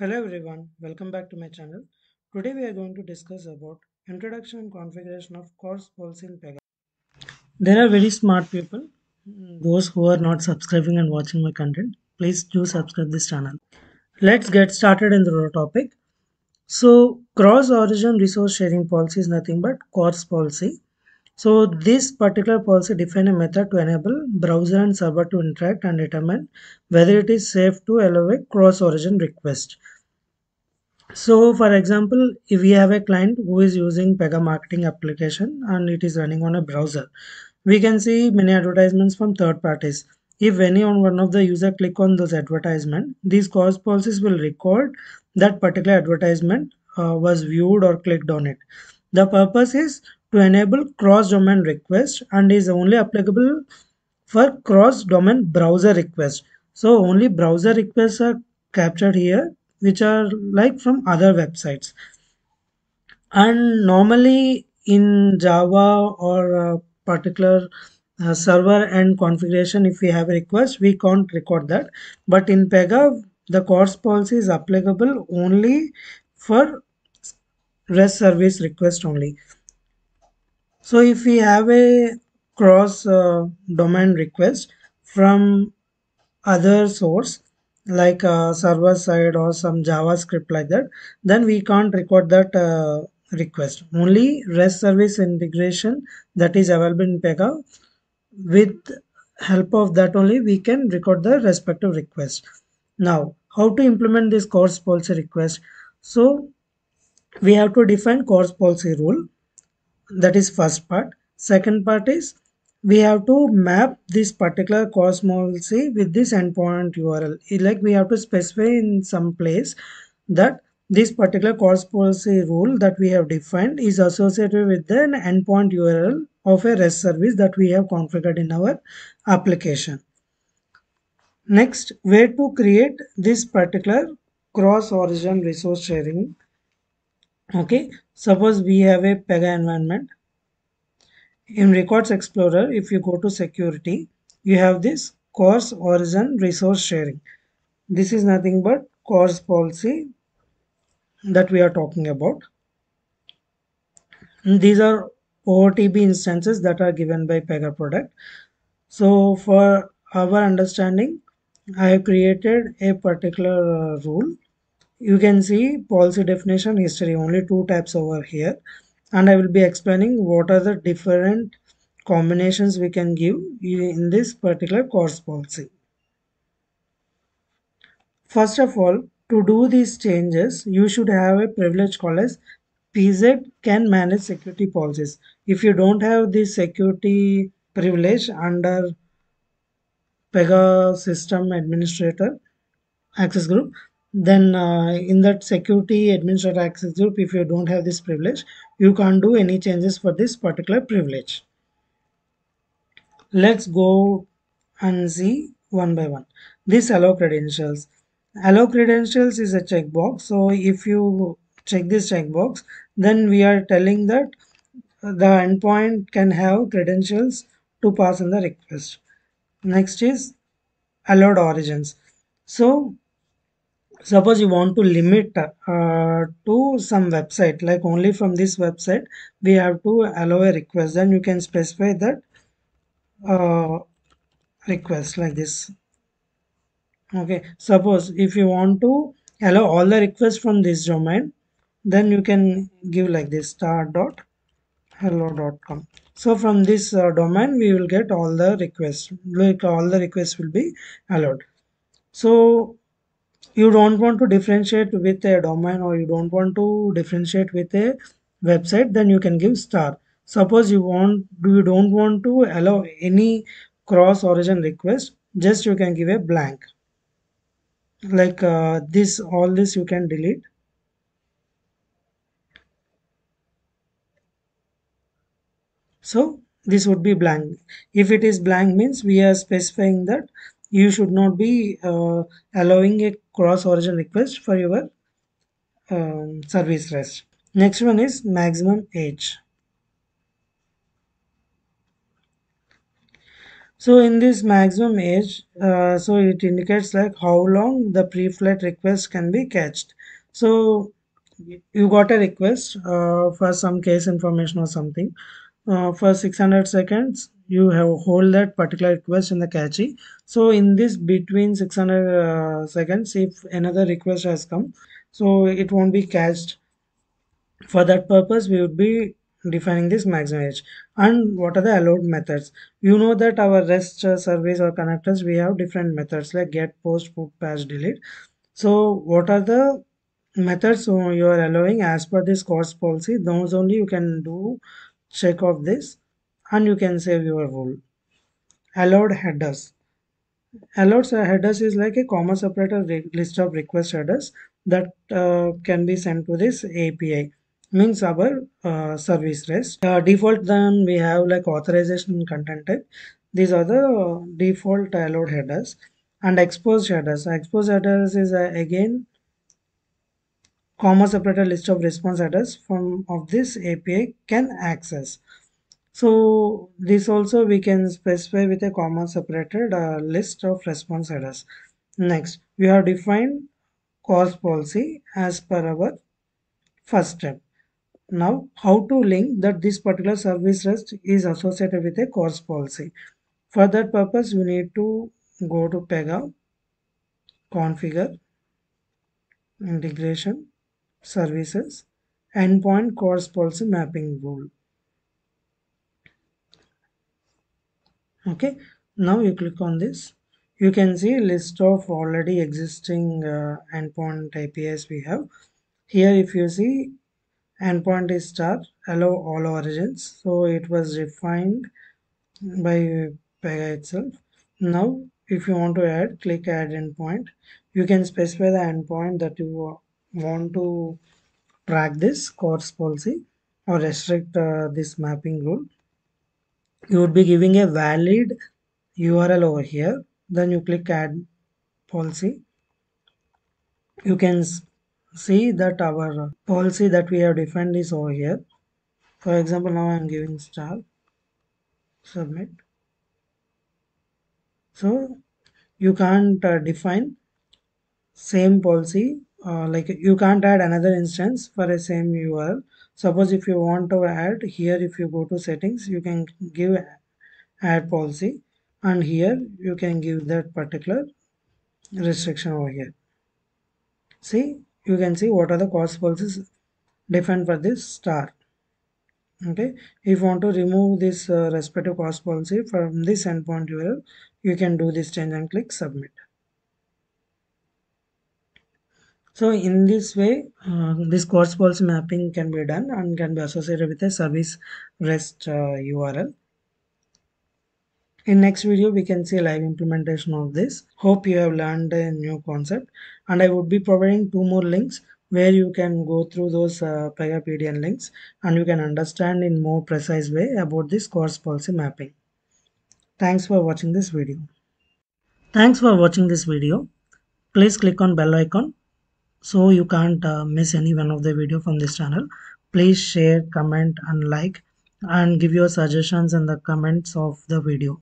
Hello everyone, welcome back to my channel. Today we are going to discuss about introduction and configuration of CORS policy in. There are very smart people, mm, those who are not subscribing and watching my content. Please do subscribe this channel. Let's get started in the topic. So cross origin resource sharing policy is nothing but CORS policy. So this particular policy define a method to enable browser and server to interact and determine whether it is safe to allow a cross origin request. So for example, if we have a client who is using Pega marketing application and it is running on a browser, we can see many advertisements from third parties. If any on one of the user click on those advertisement, these CORS policies will record that particular advertisement uh, was viewed or clicked on it. The purpose is to enable cross-domain request and is only applicable for cross-domain browser request. So only browser requests are captured here which are like from other websites. And normally in java or a particular uh, server and configuration if we have a request we can't record that. But in pega the CORS policy is applicable only for rest service request only. So if we have a cross uh, domain request from other source like uh, server side or some javascript like that then we can't record that uh, request. Only rest service integration that is available in pega with help of that only we can record the respective request. Now how to implement this CORS policy request? So we have to define CORS policy rule. That is first part. Second part is we have to map this particular CORS policy with this endpoint URL. Like we have to specify in some place that this particular CORS policy rule that we have defined is associated with an endpoint URL of a REST service that we have configured in our application. Next, where to create this particular cross origin resource sharing. Okay, suppose we have a Pega environment in records explorer if you go to security you have this CORS origin resource sharing. This is nothing but CORS policy that we are talking about. These are OOTB instances that are given by Pega product. So for our understanding I have created a particular uh, rule. You can see policy definition history only two tabs over here and I will be explaining what are the different combinations we can give in this particular CORS policy. First of all, to do these changes, you should have a privilege called as PZ can manage security policies. If you don't have the security privilege under Pega system administrator access group, then uh, in that security administrator access group if you don't have this privilege you can't do any changes for this particular privilege. Let's go and see one by one. This allow credentials. Allow credentials is a checkbox. So if you check this checkbox then we are telling that the endpoint can have credentials to pass in the request. Next is allowed origins. So suppose you want to limit uh, to some website like only from this website we have to allow a request. Then you can specify that uh, request like this. Okay. Suppose if you want to allow all the requests from this domain then you can give like this star dot hello.com so from this uh, domain we will get all the requests like all the requests will be allowed. So you don't want to differentiate with a domain or you don't want to differentiate with a website then you can give star. Suppose you want do you don't want to allow any cross origin request just you can give a blank. Like uh, this all this you can delete. So this would be blank. If it is blank means we are specifying that you should not be uh, allowing a cross origin request for your um, service rest. Next one is maximum age. So in this maximum age uh, so it indicates like how long the pre-flight request can be cached so you got a request uh, for some case information or something uh, for 600 seconds you have hold that particular request in the cache so in this between 600 uh, seconds if another request has come so it won't be cached. For that purpose we would be defining this maximum age. And what are the allowed methods? You know that our rest uh, service or connectors we have different methods like get post put patch delete. So what are the methods you are allowing as per this CORS policy? Those only you can do check of this and you can save your rule allowed headers. Allowed headers is like a comma separator list of request headers that uh, can be sent to this api means our uh, service rest. Uh, default then we have like authorization content type. These are the default allowed headers. And exposed headers. Exposed headers is uh, again comma separated list of response headers from of this API can access. So this also we can specify with a comma separated uh, list of response headers. Next, we have defined CORS policy as per our first step. Now, how to link that this particular service rest is associated with a CORS policy. For that purpose, we need to go to Pega, configure, integration, services, endpoint CORS policy mapping rule. Okay, now you click on this. You can see list of already existing uh, endpoint APIs we have. Here if you see endpoint is star allow all origins. So it was defined by Pega itself. Now if you want to add click add endpoint. You can specify the endpoint that you want to track this CORS policy or restrict uh, this mapping rule you would be giving a valid url over here. Then you click add policy. You can see that our policy that we have defined is over here. For example now i'm giving star submit. So you can't uh, define same policy uh, like you can't add another instance for a same URL. Suppose if you want to add here, if you go to settings, you can give add policy and here you can give that particular restriction over here. See, you can see what are the CORS policies defined for this star. Okay, if you want to remove this uh, respective CORS policy from this endpoint URL, you can do this change and click submit. So in this way, uh, this CORS policy mapping can be done and can be associated with a service REST uh, URL. In next video, we can see live implementation of this. Hope you have learned a new concept and I would be providing two more links where you can go through those uh, links and you can understand in more precise way about this CORS policy mapping. Thanks for watching this video. Thanks for watching this video. Please click on bell icon so you can't uh, miss any one of the video from this channel. Please share comment and like and give your suggestions in the comments of the video